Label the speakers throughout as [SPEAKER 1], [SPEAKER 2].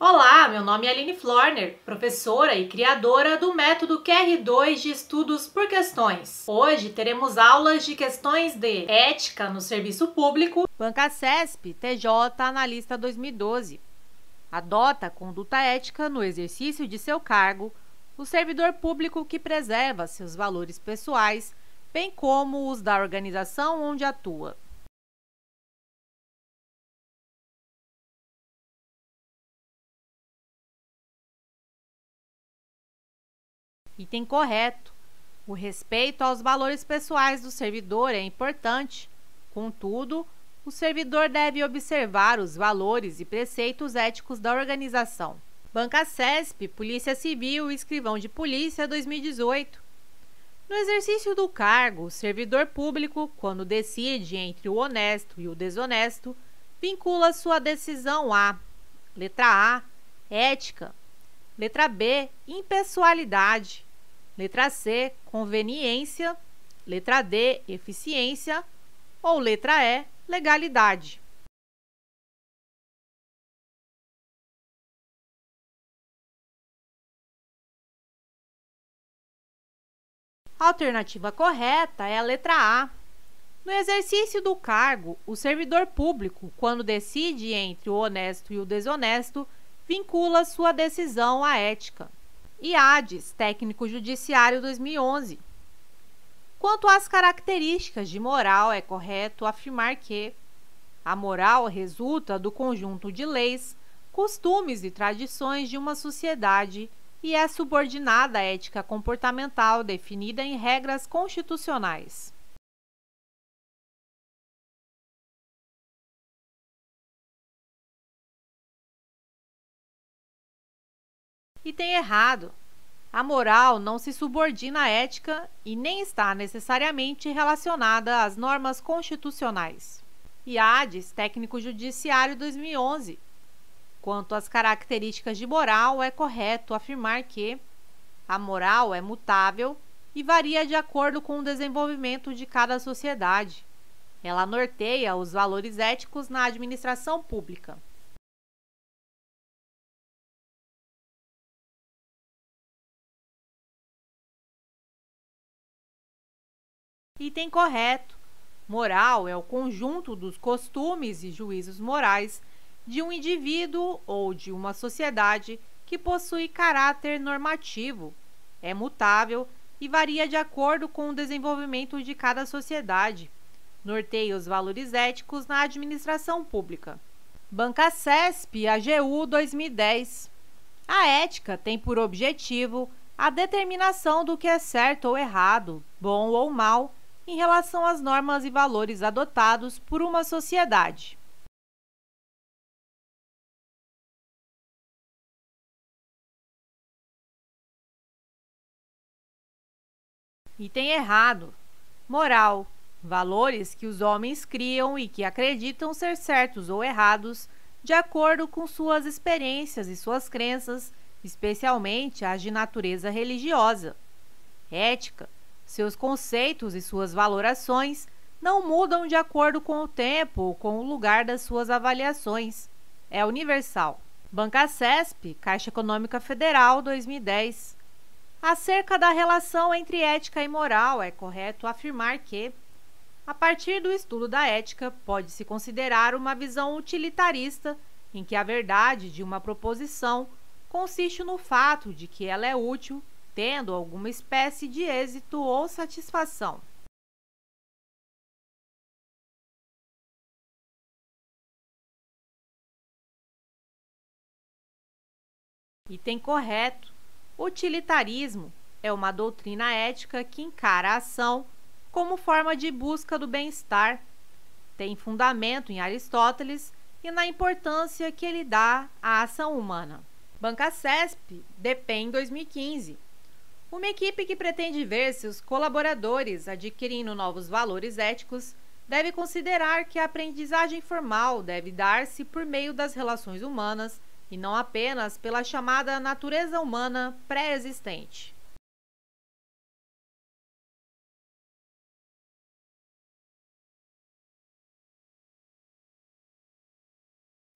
[SPEAKER 1] Olá, meu nome é Aline Florner, professora e criadora do método QR2 de estudos por questões. Hoje teremos aulas de questões de ética no serviço público.
[SPEAKER 2] Banca CESP TJ Analista 2012. Adota conduta ética no exercício de seu cargo o servidor público que preserva seus valores pessoais, bem como os da organização onde atua. Item correto. O respeito aos valores pessoais do servidor é importante. Contudo, o servidor deve observar os valores e preceitos éticos da organização. Banca CESP, Polícia Civil e Escrivão de Polícia 2018. No exercício do cargo, o servidor público, quando decide entre o honesto e o desonesto, vincula sua decisão a letra A, ética, letra B, impessoalidade, Letra C, conveniência. Letra D, eficiência. Ou letra E, legalidade. A alternativa correta é a letra A. No exercício do cargo, o servidor público, quando decide entre o honesto e o desonesto, vincula sua decisão à ética. IADES, Técnico Judiciário 2011. Quanto às características de moral, é correto afirmar que a moral resulta do conjunto de leis, costumes e tradições de uma sociedade e é subordinada à ética comportamental definida em regras constitucionais. E tem errado. A moral não se subordina à ética e nem está necessariamente relacionada às normas constitucionais. IADES, Técnico Judiciário 2011. Quanto às características de moral, é correto afirmar que a moral é mutável e varia de acordo com o desenvolvimento de cada sociedade. Ela norteia os valores éticos na administração pública. Item correto. Moral é o conjunto dos costumes e juízos morais de um indivíduo ou de uma sociedade que possui caráter normativo, é mutável e varia de acordo com o desenvolvimento de cada sociedade. Norteia os valores éticos na administração pública. Banca CESP AGU 2010. A ética tem por objetivo a determinação do que é certo ou errado, bom ou mal em relação às normas e valores adotados por uma sociedade. Item errado. Moral. Valores que os homens criam e que acreditam ser certos ou errados de acordo com suas experiências e suas crenças, especialmente as de natureza religiosa. Ética seus conceitos e suas valorações não mudam de acordo com o tempo ou com o lugar das suas avaliações. É universal. Banca CESP, Caixa Econômica Federal, 2010. Acerca da relação entre ética e moral, é correto afirmar que, a partir do estudo da ética, pode-se considerar uma visão utilitarista em que a verdade de uma proposição consiste no fato de que ela é útil tendo alguma espécie de êxito ou satisfação. Item correto. Utilitarismo é uma doutrina ética que encara a ação como forma de busca do bem-estar. Tem fundamento em Aristóteles e na importância que ele dá à ação humana. Banca CESP, DPEM 2015. Uma equipe que pretende ver seus colaboradores adquirindo novos valores éticos deve considerar que a aprendizagem formal deve dar-se por meio das relações humanas e não apenas pela chamada natureza humana pré-existente.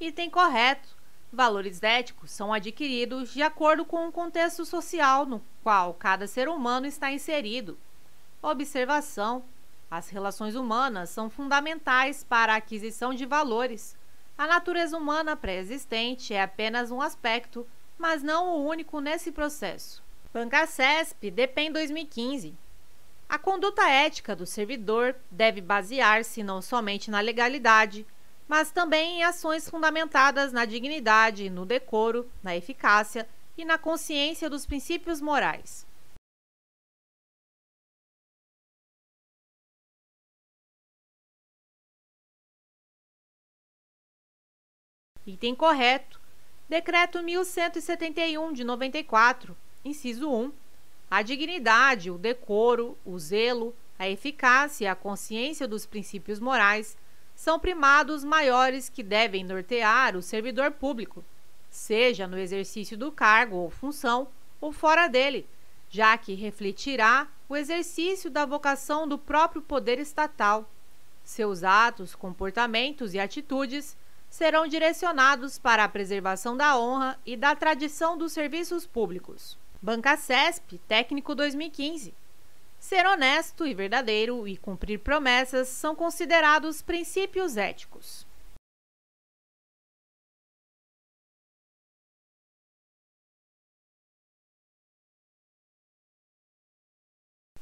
[SPEAKER 2] Item correto. Valores éticos são adquiridos de acordo com o contexto social no qual cada ser humano está inserido. Observação: as relações humanas são fundamentais para a aquisição de valores. A natureza humana pré-existente é apenas um aspecto, mas não o único nesse processo. Banca CESP, DPEM 2015. A conduta ética do servidor deve basear-se não somente na legalidade, mas também em ações fundamentadas na dignidade, no decoro, na eficácia e na consciência dos princípios morais. Item correto. Decreto 1171 de 94, inciso 1. A dignidade, o decoro, o zelo, a eficácia e a consciência dos princípios morais são primados maiores que devem nortear o servidor público, seja no exercício do cargo ou função ou fora dele, já que refletirá o exercício da vocação do próprio poder estatal. Seus atos, comportamentos e atitudes serão direcionados para a preservação da honra e da tradição dos serviços públicos. Banca CESP, técnico 2015. Ser honesto e verdadeiro e cumprir promessas são considerados princípios éticos.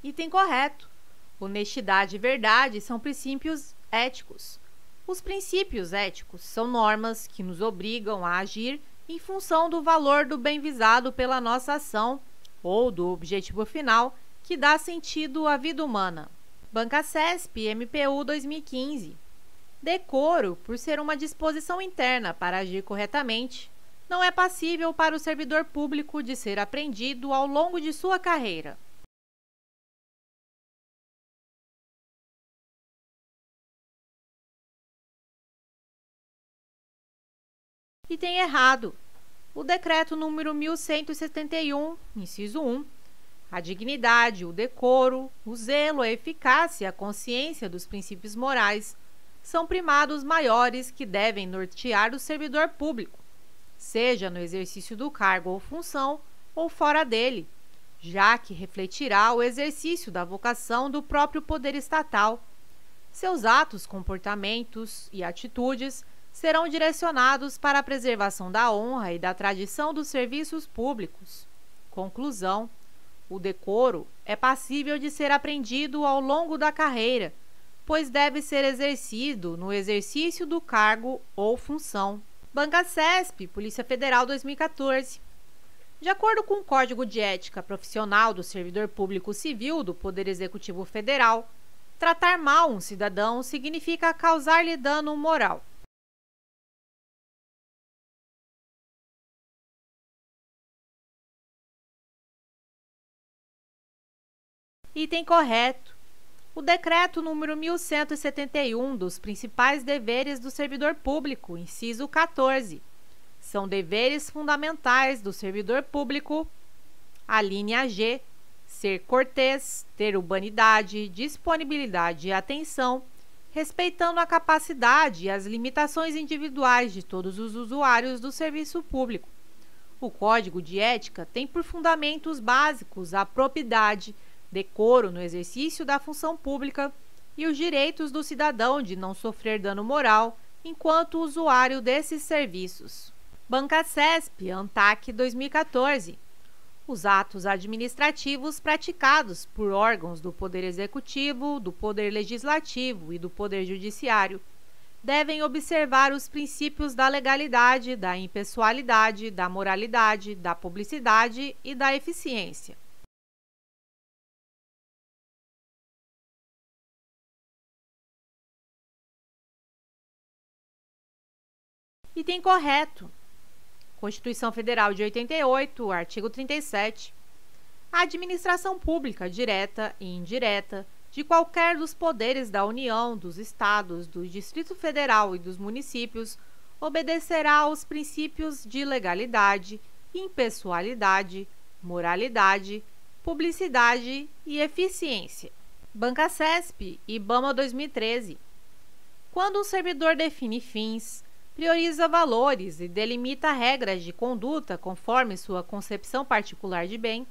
[SPEAKER 2] Item correto. Honestidade e verdade são princípios éticos. Os princípios éticos são normas que nos obrigam a agir em função do valor do bem visado pela nossa ação ou do objetivo final que dá sentido à vida humana. Banca CESP MPU 2015. Decoro, por ser uma disposição interna para agir corretamente, não é passível para o servidor público de ser aprendido ao longo de sua carreira. Item errado. O decreto número 1171, inciso 1, a dignidade, o decoro, o zelo, a eficácia e a consciência dos princípios morais são primados maiores que devem nortear o servidor público, seja no exercício do cargo ou função ou fora dele, já que refletirá o exercício da vocação do próprio poder estatal. Seus atos, comportamentos e atitudes serão direcionados para a preservação da honra e da tradição dos serviços públicos. Conclusão: o decoro é passível de ser aprendido ao longo da carreira, pois deve ser exercido no exercício do cargo ou função. Banca CESP, Polícia Federal 2014. De acordo com o Código de Ética Profissional do Servidor Público Civil do Poder Executivo Federal, tratar mal um cidadão significa causar-lhe dano moral. Item correto. O decreto número 1171 dos principais deveres do servidor público, inciso 14. São deveres fundamentais do servidor público. A linha G. Ser cortês, ter urbanidade, disponibilidade e atenção, respeitando a capacidade e as limitações individuais de todos os usuários do serviço público. O Código de Ética tem por fundamentos básicos a probidade, decoro no exercício da função pública e os direitos do cidadão de não sofrer dano moral enquanto usuário desses serviços. Banca CESP, ANTAC 2014. Os atos administrativos praticados por órgãos do Poder Executivo, do Poder Legislativo e do Poder Judiciário devem observar os princípios da legalidade, da impessoalidade, da moralidade, da publicidade e da eficiência. Item correto. Constituição Federal de 88, artigo 37. A administração pública, direta e indireta, de qualquer dos poderes da União, dos Estados, do Distrito Federal e dos municípios, obedecerá aos princípios de legalidade, impessoalidade, moralidade, publicidade e eficiência. Banca CESP e BAMA 2013. Quando um servidor define fins, prioriza valores e delimita regras de conduta conforme sua concepção particular de bem,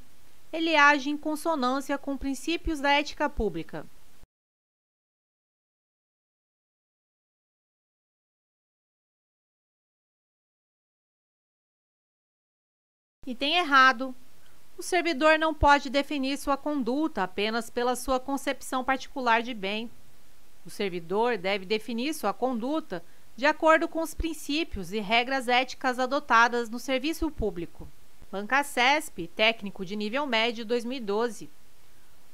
[SPEAKER 2] ele age em consonância com princípios da ética pública. E tem errado. O servidor não pode definir sua conduta apenas pela sua concepção particular de bem. O servidor deve definir sua conduta de acordo com os princípios e regras éticas adotadas no serviço público. Banca CESP, técnico de nível médio 2012.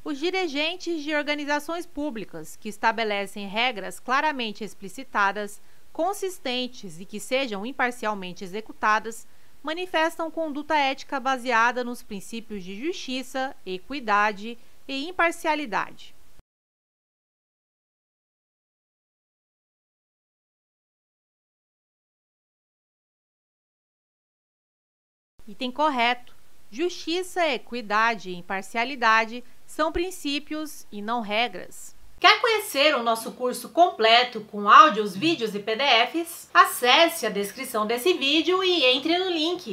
[SPEAKER 2] Os dirigentes de organizações públicas que estabelecem regras claramente explicitadas, consistentes e que sejam imparcialmente executadas manifestam conduta ética baseada nos princípios de justiça, equidade e imparcialidade. Item correto. Justiça, equidade e imparcialidade são princípios e não regras.
[SPEAKER 1] Quer conhecer o nosso curso completo com áudios, vídeos e PDFs? Acesse a descrição desse vídeo e entre no link.